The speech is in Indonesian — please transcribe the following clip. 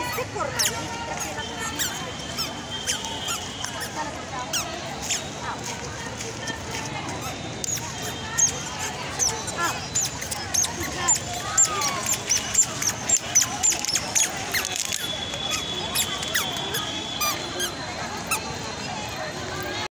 Este